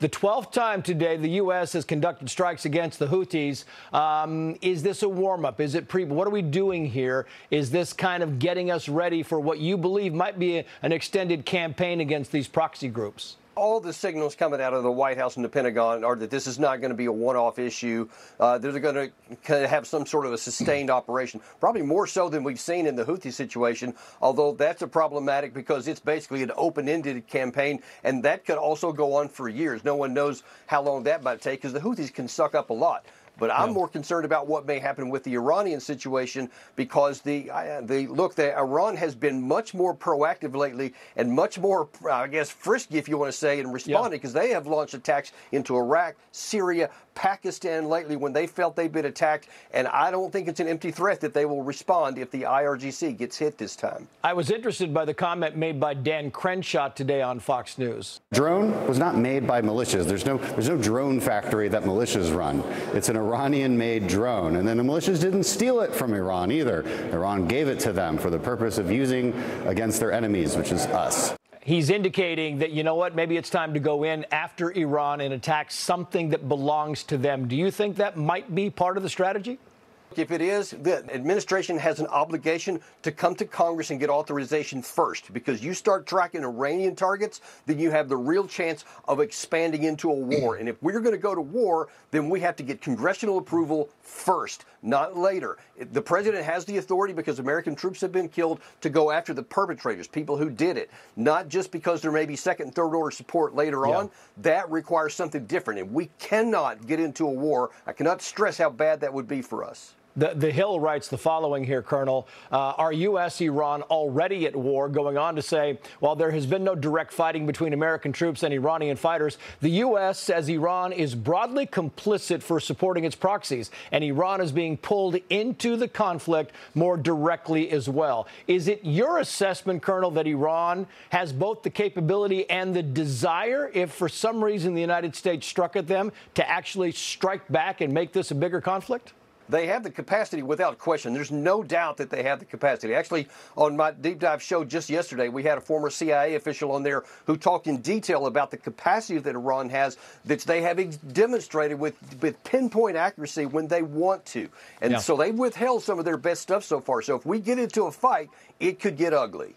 The 12th time today the U.S. has conducted strikes against the Houthis. Um, is this a warm up? Is it pre? What are we doing here? Is this kind of getting us ready for what you believe might be an extended campaign against these proxy groups? All the signals coming out of the White House and the Pentagon are that this is not going to be a one-off issue. Uh, they're going to have some sort of a sustained operation, probably more so than we've seen in the Houthi situation. Although that's a problematic because it's basically an open-ended campaign, and that could also go on for years. No one knows how long that might take because the Houthis can suck up a lot. But I'm yeah. more concerned about what may happen with the Iranian situation because the uh, the look, the Iran has been much more proactive lately and much more, I guess, frisky, if you want to say, in responding because yeah. they have launched attacks into Iraq, Syria, Pakistan lately when they felt they've been attacked, and I don't think it's an empty threat that they will respond if the IRGC gets hit this time. I was interested by the comment made by Dan Crenshaw today on Fox News. Drone was not made by militias. There's no there's no drone factory that militias run. It's an Iranian-made drone, and then the militias didn't steal it from Iran either. Iran gave it to them for the purpose of using against their enemies, which is us he's indicating that, you know what, maybe it's time to go in after Iran and attack something that belongs to them. Do you think that might be part of the strategy? If it is, the administration has an obligation to come to Congress and get authorization first because you start tracking Iranian targets, then you have the real chance of expanding into a war. And if we're going to go to war, then we have to get congressional approval first, not later. The president has the authority because American troops have been killed to go after the perpetrators, people who did it, not just because there may be second and third order support later yeah. on. That requires something different. And we cannot get into a war. I cannot stress how bad that would be for us. The, the Hill writes the following here, Colonel. Uh, are U.S. Iran already at war? Going on to say, while there has been no direct fighting between American troops and Iranian fighters, the U.S. says Iran is broadly complicit for supporting its proxies, and Iran is being pulled into the conflict more directly as well. Is it your assessment, Colonel, that Iran has both the capability and the desire, if for some reason the United States struck at them, to actually strike back and make this a bigger conflict? They have the capacity without question. There's no doubt that they have the capacity. Actually, on my deep dive show just yesterday, we had a former CIA official on there who talked in detail about the capacity that Iran has that they have demonstrated with, with pinpoint accuracy when they want to. And yeah. so they've withheld some of their best stuff so far. So if we get into a fight, it could get ugly.